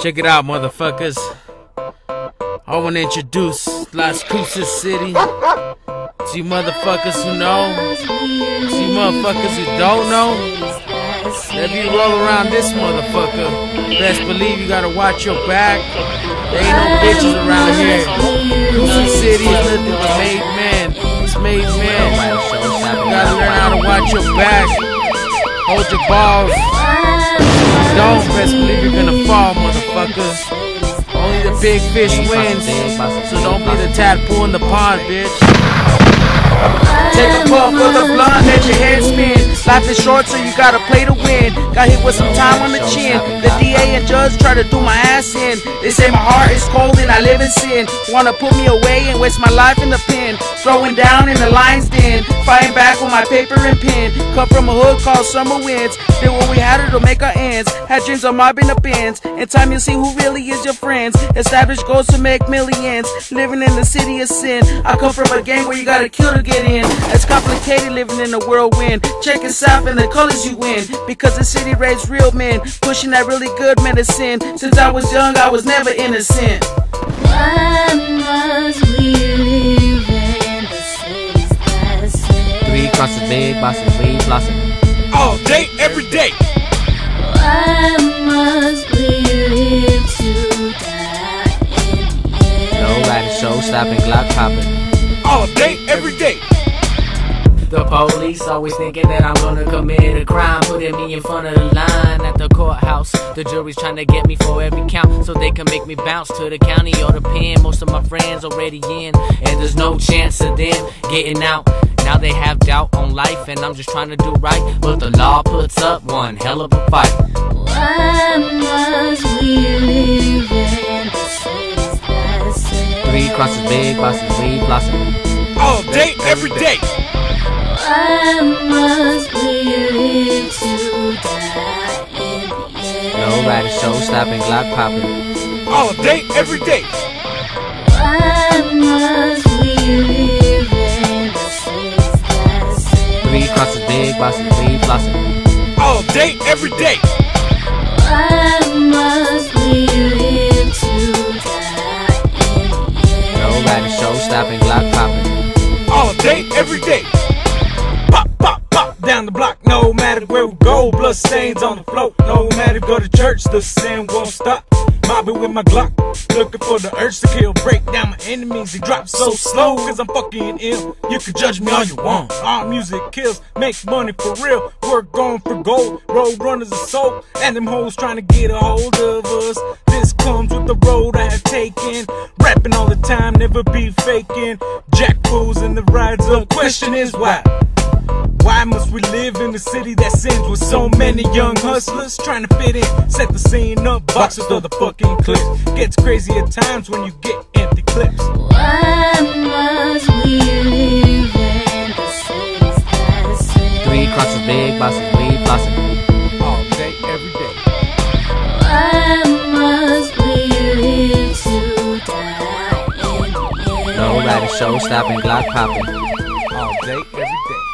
Check it out, motherfuckers. I want to introduce Las Cruces City. To you motherfuckers who know, to you motherfuckers who don't know. If you roll around this motherfucker, best believe you gotta watch your back. There ain't no bitches around here. Cruces City is nothing but made men. It's made men. You gotta learn how to watch your back. Hold your balls. Don't best believe you're gonna fall, motherfucker. Only the big fish wins. So don't be the tadpole in the pond, bitch. Take a puff of the blunt, let your head spin. Life is short, so you gotta play to win. Got hit with some time on the chin. The DA and judge try to do my ass in. They say my heart is cold and I live in sin. Wanna put me away and waste my life in the pen. Throwing down in the lion's den. Fighting back with my paper and pen. Come from a hood called Summer Winds. Did what we had to to make our ends. Had dreams of mobbing the bins. In time you'll see who really is your friends. Established goals to make millions. Living in the city of sin. I come from a gang where you gotta kill to get in. It's complicated living in a whirlwind. Check it south and the colors you win. Because the city raised real men. Pushing that really good medicine. Since I was young, I was never innocent. Say? Big bosses, we flossing. All day, every day. Why must we live to die in the? No riding, show stopping, Glock popping. All day, every day. The police always thinking that I'm gonna commit a crime, putting me in front of the line at the courthouse. The jury's trying to get me for every count so they can make me bounce to the county or the pen. Most of my friends already in, and there's no chance of them getting out. Now they have doubt on life, and I'm just trying to do right. But the law puts up one hell of a fight. Why must we live in the cities that say? Three crosses, big bosses, we flossing. All day, every day. Why must we live to die in the end? No riding, show stopping, Glock popping. All day, every day. Say? Three crosses, big bosses, we flossing. All day, every day. Why must we live to die in? No riding, show stopping, Glock popping. All day, every day. Pop, pop, pop down the block, no matter where we go. Blood stains on the floor. No matter go to church, the sin won't stop. Mobbing with my Glock, looking for the urge to kill. Break down my enemies, they drop so slow, cause I'm fucking ill. You can judge me all you want. All music kills, make money for real. Work going for gold, road runners are and them hoes trying to get a hold of us. This comes with the road I have taken. Rapping all the time, never be faking. Jack fools and the rides up. Question is why? Why must we live in a city that sins with so many young hustlers trying to fit in? Set the scene up, boxes of the fucking clips. Gets crazy at times when you get empty clips. Why must we live in the cities that say? Three crosses, big bosses, we flossing. All day, every day. Why must we live to die in the end? No riding, show stopping, Glock popping. All day, every day.